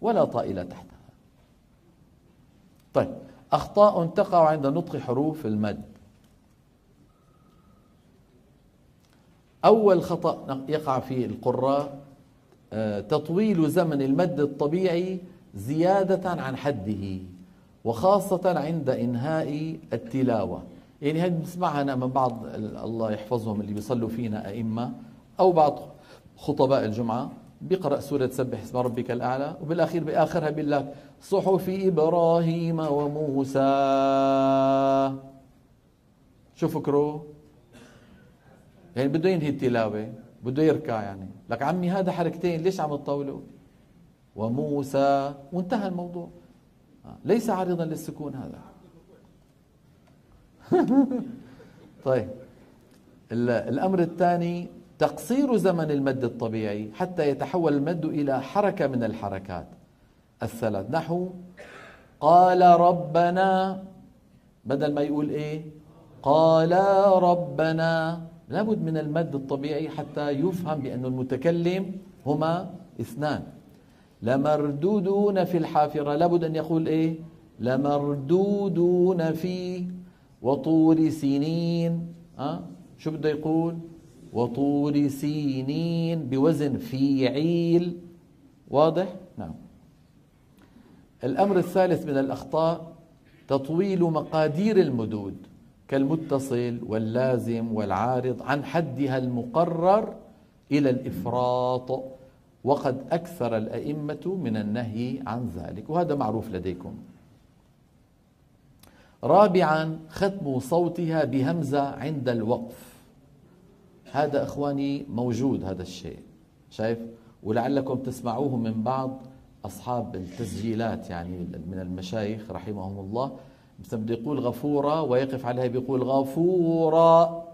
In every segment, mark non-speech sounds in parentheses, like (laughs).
ولا طائل تحتها. طيب أخطاء تقع عند نطق حروف المد. أول خطأ يقع في القراء آه، تطويل زمن المد الطبيعي زيادة عن حده وخاصة عند إنهاء التلاوة. يعني هذه بنسمعها أنا من بعض الله يحفظهم اللي بيصلوا فينا أئمة أو بعض خطباء الجمعة؟ بيقرأ سورة سبح اسم ربك الأعلى وبالأخير بآخرها بيقول لك صحف إبراهيم وموسى. شو فكروا؟ يعني بده ينهي التلاوة بده يركع يعني. لك عمي هذا حركتين ليش عم تطولوا وموسى وانتهى الموضوع. ليس عارضا للسكون هذا. (laughs) طيب الأمر الثاني تقصير زمن المد الطبيعي حتى يتحول المد إلى حركة من الحركات. الثلاث نحو قال ربنا بدل ما يقول إيه؟ قال ربنا. لابد من المد الطبيعي حتى يفهم بأن المتكلم هما اثنان. لمردودون في الحافرة لابد أن يقول إيه؟ لمردودون في وطور سنين. أه؟ شو بده يقول؟ وطور سينين بوزن فيعيل واضح؟ نعم. الأمر الثالث من الأخطاء تطويل مقادير المدود كالمتصل واللازم والعارض عن حدها المقرر إلى الإفراط وقد أكثر الأئمة من النهي عن ذلك وهذا معروف لديكم. رابعا ختم صوتها بهمزة عند الوقف. هذا اخواني موجود هذا الشيء شايف؟ ولعلكم تسمعوه من بعض أصحاب التسجيلات يعني من المشايخ رحمهم الله. مثلا بده يقول غفورة ويقف عليها بيقول غفورا.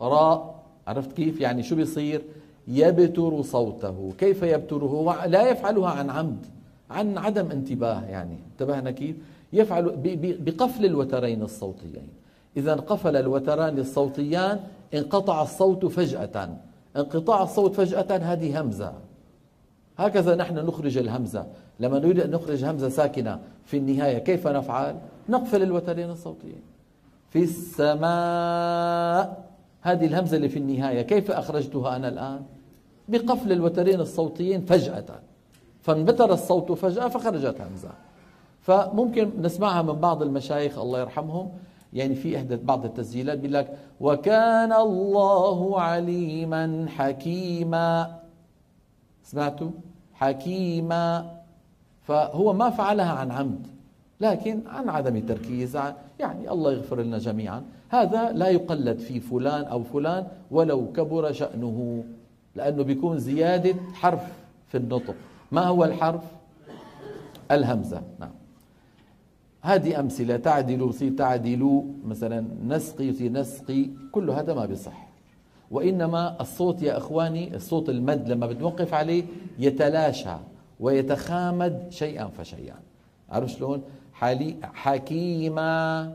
راء عرفت كيف؟ يعني شو بيصير؟ يبتر صوته. كيف يبتره؟ لا يفعلها عن عمد عن عدم انتباه يعني. انتبهنا كيف؟ يفعل بقفل الوترين الصوتيين. إذا قفل الوتران الصوتيان انقطع الصوت فجأة. انقطاع الصوت فجأة هذه همزة. هكذا نحن نخرج الهمزة. لما نريد أن نخرج همزة ساكنة في النهاية كيف نفعل؟ نقفل الوترين الصوتيين. في السماء هذه الهمزة اللي في النهاية كيف أخرجتها أنا الآن؟ بقفل الوترين الصوتيين فجأة. فانبتر الصوت فجأة فخرجت همزة. فممكن نسمعها من بعض المشايخ الله يرحمهم. يعني في إحدى بعض التسجيلات بيقول لك وكان الله عليما حكيما. سمعتوا؟ حكيما. فهو ما فعلها عن عمد لكن عن عدم التركيز يعني الله يغفر لنا جميعا. هذا لا يقلد في فلان أو فلان ولو كبر شأنه لأنه بيكون زيادة حرف في النطق. ما هو الحرف؟ الهمزة. نعم. هذه أمثلة تعدل يصير تعدلوا مثلا نسقي يصير نسقي كل هذا ما بيصح وإنما الصوت يا إخواني الصوت المد لما بتوقف عليه يتلاشى ويتخامد شيئا فشيئا. عرفت شلون؟ حالي حكيما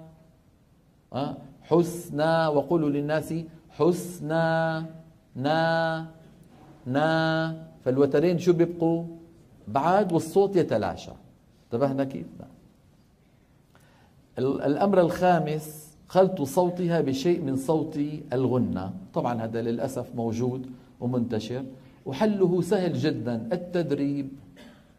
أه؟ حسنا وقولوا للناس حسنا نا نا. فالوترين شو بيبقوا؟ بعد والصوت يتلاشى. انتبهنا كيف؟ الأمر الخامس خلط صوتها بشيء من صوت الغنة. طبعا هذا للأسف موجود ومنتشر. وحله سهل جدا التدريب.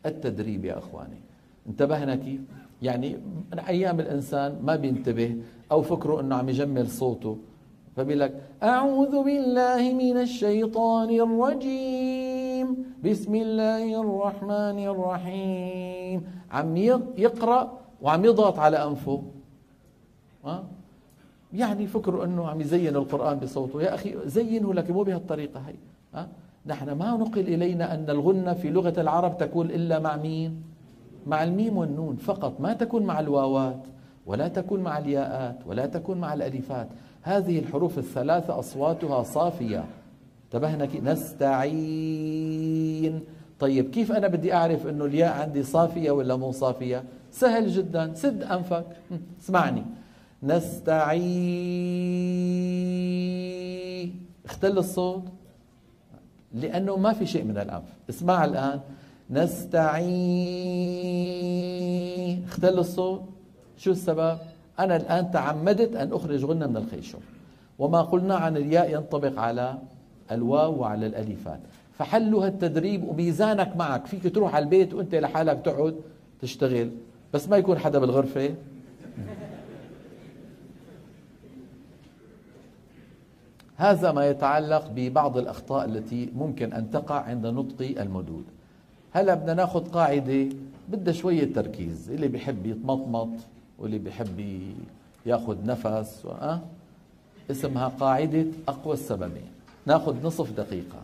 التدريب يا أخواني. انتبهنا كيف؟ يعني من أيام الإنسان ما بينتبه أو فكره أنه عم يجمل صوته. فبيقول أعوذ بالله من الشيطان الرجيم. بسم الله الرحمن الرحيم. عم يقرأ وعم يضغط على أنفه. أه؟ يعني فكروا أنه عم يزين القرآن بصوته. يا أخي زينه لكن مو بهالطريقة هي أه؟ نحن ما نقل إلينا أن الغنة في لغة العرب تكون إلا مع مين مع الميم والنون فقط. ما تكون مع الواوات ولا تكون مع الياءات ولا تكون مع الألفات. هذه الحروف الثلاثة أصواتها صافية. انتبهنا نستعين. طيب كيف أنا بدي أعرف أنه الياء عندي صافية ولا مو صافية؟ سهل جدا. سد أنفك. اسمعني. نستعين. اختل الصوت. لأنه ما في شيء من الأنف. اسمع الآن. نستعين. اختل الصوت. شو السبب؟ أنا الآن تعمدت أن أخرج غنة من الخيشوم. وما قلنا عن الياء ينطبق على الواو وعلى الألفات فحلها التدريب وميزانك معك. فيك تروح على البيت وانت لحالك تقعد تشتغل. بس ما يكون حدا بالغرفة. هذا ما يتعلق ببعض الأخطاء التي ممكن أن تقع عند نطق المدود. هلا بدنا ناخذ قاعدة. بدها شوية تركيز. اللي بيحب يتمطمط واللي بيحب ياخذ نفس؟ اسمها قاعدة أقوى السببين. ناخذ نصف دقيقة.